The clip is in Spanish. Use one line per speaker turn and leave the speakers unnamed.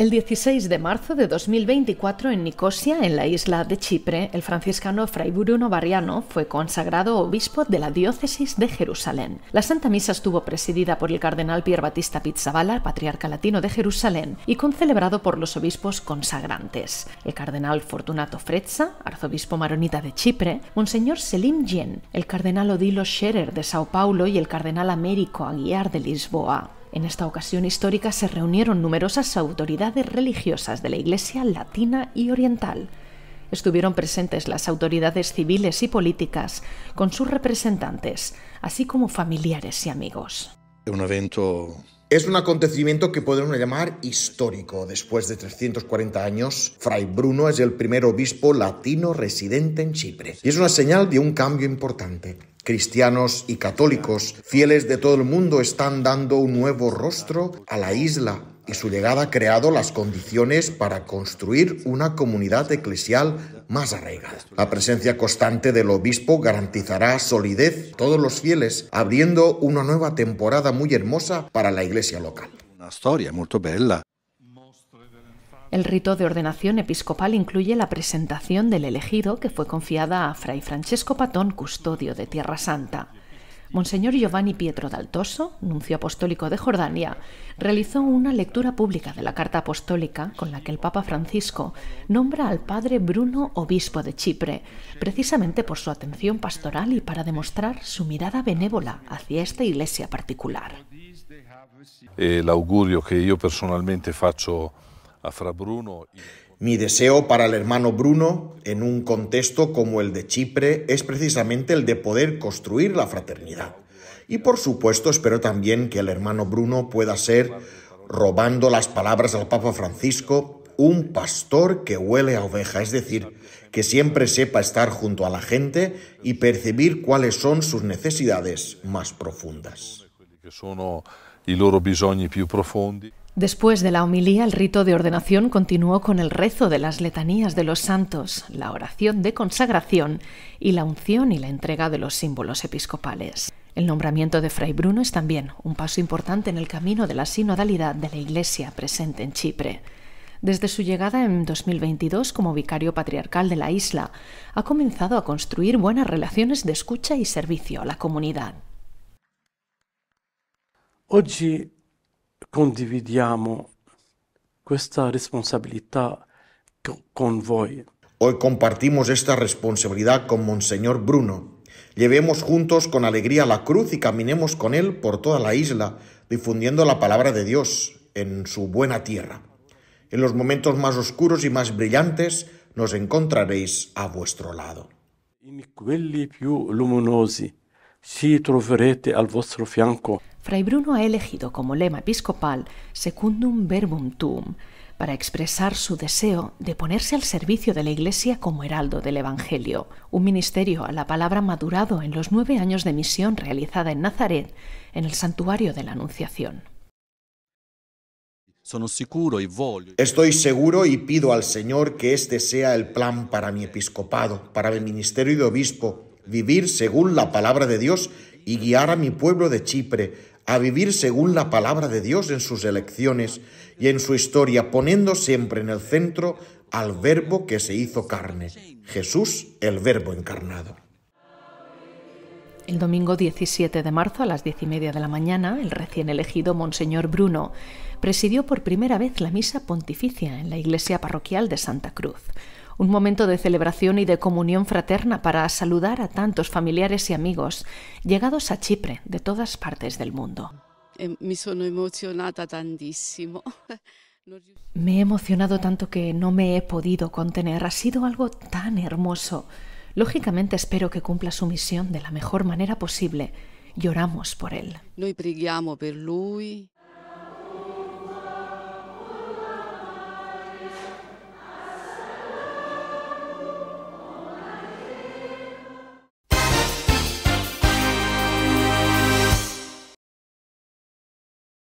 El 16 de marzo de 2024 en Nicosia, en la isla de Chipre, el franciscano Fray Bruno Barriano fue consagrado obispo de la diócesis de Jerusalén. La Santa Misa estuvo presidida por el cardenal Pier Battista Pizzaballa, patriarca latino de Jerusalén, y concelebrado por los obispos consagrantes. El cardenal Fortunato Frezza, arzobispo maronita de Chipre, Monseñor Selim Yen, el cardenal Odilo Scherer de Sao Paulo y el cardenal Américo Aguiar de Lisboa. En esta ocasión histórica se reunieron numerosas autoridades religiosas de la Iglesia latina y oriental. Estuvieron presentes las autoridades civiles y políticas con sus representantes, así como familiares y amigos.
Un evento
es un acontecimiento que podemos llamar histórico. Después de 340 años, Fray Bruno es el primer obispo latino residente en Chipre. Y es una señal de un cambio importante. Cristianos y católicos, fieles de todo el mundo, están dando un nuevo rostro a la isla y su llegada ha creado las condiciones para construir una comunidad eclesial más arraigada. La presencia constante del obispo garantizará solidez a todos los fieles, abriendo una nueva temporada muy hermosa para la iglesia local.
Una historia muy bella
el rito de ordenación episcopal incluye la presentación del elegido que fue confiada a Fray Francesco Patón, custodio de Tierra Santa. Monseñor Giovanni Pietro d'Altoso, nuncio apostólico de Jordania, realizó una lectura pública de la carta apostólica con la que el Papa Francisco nombra al padre Bruno obispo de Chipre, precisamente por su atención pastoral y para demostrar su mirada benévola hacia esta iglesia particular.
El augurio que yo personalmente faccio.
Mi deseo para el hermano Bruno, en un contexto como el de Chipre, es precisamente el de poder construir la fraternidad. Y por supuesto espero también que el hermano Bruno pueda ser, robando las palabras del Papa Francisco, un pastor que huele a oveja, es decir, que siempre sepa estar junto a la gente y percibir cuáles son sus necesidades más profundas.
Después de la homilía, el rito de ordenación continuó con el rezo de las letanías de los santos, la oración de consagración y la unción y la entrega de los símbolos episcopales. El nombramiento de Fray Bruno es también un paso importante en el camino de la sinodalidad de la Iglesia presente en Chipre. Desde su llegada en 2022 como vicario patriarcal de la isla, ha comenzado a construir buenas relaciones de escucha y servicio a la comunidad.
Condividiamo questa responsabilità con voi.
Hoy compartimos esta responsabilidad con Monseñor Bruno. Llevemos juntos con alegría la cruz y caminemos con él por toda la isla, difundiendo la palabra de Dios en su buena tierra. En los momentos más oscuros y más brillantes nos encontraréis a vuestro lado.
In quelli più luminosi ci troverete al vostro fianco.
Fray Bruno ha elegido como lema episcopal Secundum Verbum Tuum para expresar su deseo de ponerse al servicio de la Iglesia como heraldo del Evangelio, un ministerio a la palabra madurado en los nueve años de misión realizada en Nazaret, en el santuario de la Anunciación.
Estoy seguro y pido al Señor que este sea el plan para mi episcopado, para mi ministerio de obispo, vivir según la palabra de Dios y guiar a mi pueblo de Chipre a vivir según la palabra de Dios en sus elecciones y en su historia, poniendo siempre en el centro al verbo que se hizo carne, Jesús el verbo encarnado.
El domingo 17 de marzo a las diez y media de la mañana, el recién elegido Monseñor Bruno presidió por primera vez la misa pontificia en la iglesia parroquial de Santa Cruz un momento de celebración y de comunión fraterna para saludar a tantos familiares y amigos llegados a Chipre de todas partes del mundo.
Eh, me sono
he emocionado tanto que no me he podido contener. Ha sido algo tan hermoso. Lógicamente espero que cumpla su misión de la mejor manera posible. Lloramos por él.
Noi preghiamo per lui.